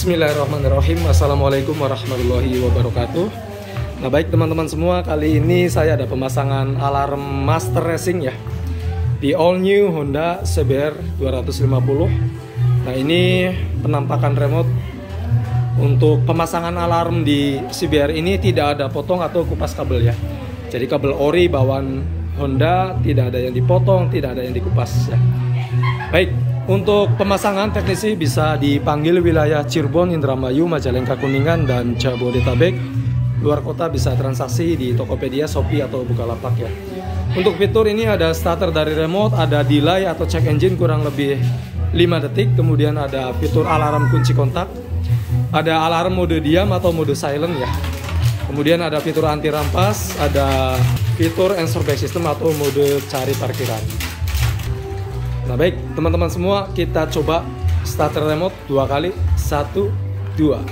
Bismillahirrahmanirrahim. Assalamualaikum warahmatullahi wabarakatuh. Nah baik teman-teman semua Kali ini saya ada pemasangan alarm master racing ya. Di all new Honda CBR 250 Nah ini penampakan remote. Untuk pemasangan alarm di CBR ini Tidak ada potong atau kupas kabel ya. Jadi kabel ori bawaan Honda Tidak ada yang dipotong Tidak ada yang dikupas ya. Baik, untuk pemasangan teknisi bisa dipanggil wilayah Cirebon, Indramayu, Majalengka, Kuningan, dan Jabodetabek. Luar kota bisa transaksi di Tokopedia, Shopee, atau Bukalapak ya. Untuk fitur ini ada starter dari remote, ada delay atau check engine kurang lebih 5 detik, kemudian ada fitur alarm kunci kontak, ada alarm mode diam atau mode silent ya. Kemudian ada fitur anti rampas, ada fitur answer back system atau mode cari parkiran. Nah baik teman-teman semua kita coba starter remote dua kali satu dua.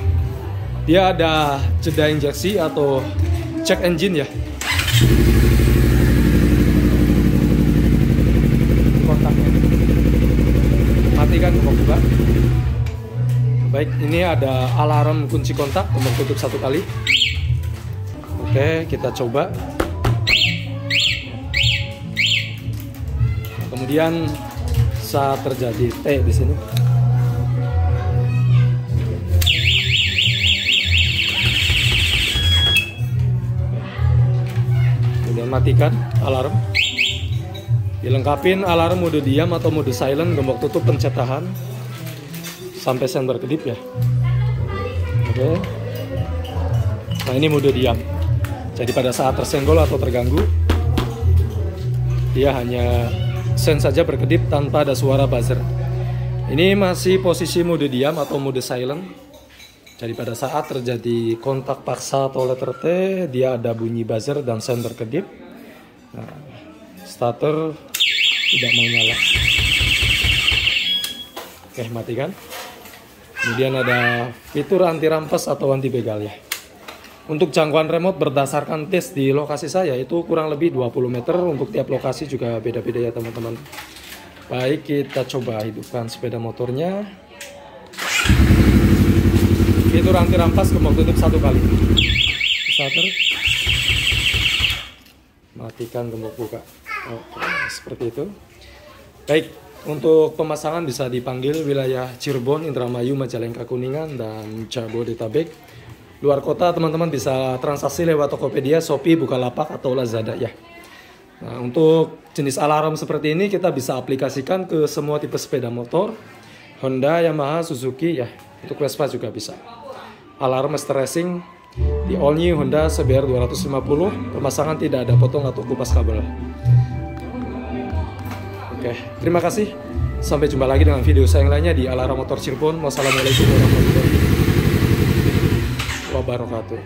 Dia ada jeda injeksi atau check engine ya? Kontaknya. Matikan gembok juga baik ini ada alarm kunci kontak gembok tutup satu kali. Oke kita coba. Kemudian bisa terjadi T di sini. Kemudian matikan alarm. Dilengkapin alarm mode diam atau mode silent, gembok tutup pencetahan sampai sen berkedip ya. Oke. Nah ini mode diam. Jadi pada saat tersenggol atau terganggu, dia hanya sen saja berkedip tanpa ada suara buzzer. Ini masih posisi mode diam atau mode silent. Jadi pada saat terjadi kontak paksa atau letter T, dia ada bunyi buzzer dan sen berkedip. Nah, starter tidak mau nyala. Oke, matikan. Kemudian ada fitur anti rampas atau anti begal ya. Untuk jangkauan remote berdasarkan tes di lokasi saya itu kurang lebih 20 meter untuk tiap lokasi juga beda-beda ya teman-teman. Baik kita coba hidupkan sepeda motornya. Fitur anti rampas gembok tutup satu kali. Starter. Matikan gembok buka. Oke seperti itu. Baik untuk pemasangan bisa dipanggil wilayah Cirebon, Indramayu, Majalengka, Kuningan, dan Jabodetabek. Luar kota teman-teman bisa transaksi lewat Tokopedia, Shopee, Bukalapak atau Lazada ya. Nah, untuk jenis alarm seperti ini kita bisa aplikasikan ke semua tipe sepeda motor, Honda, Yamaha, Suzuki ya. Untuk Vespa juga bisa. Alarm Master Racing di all new Honda CBR 250, pemasangan tidak ada potong atau kupas kabel. Oke, terima kasih. Sampai jumpa lagi dengan video saya yang lainnya di Alarm Motor Cirebon. Wassalamualaikum warahmatullahi wabarakatuh wabarakatuh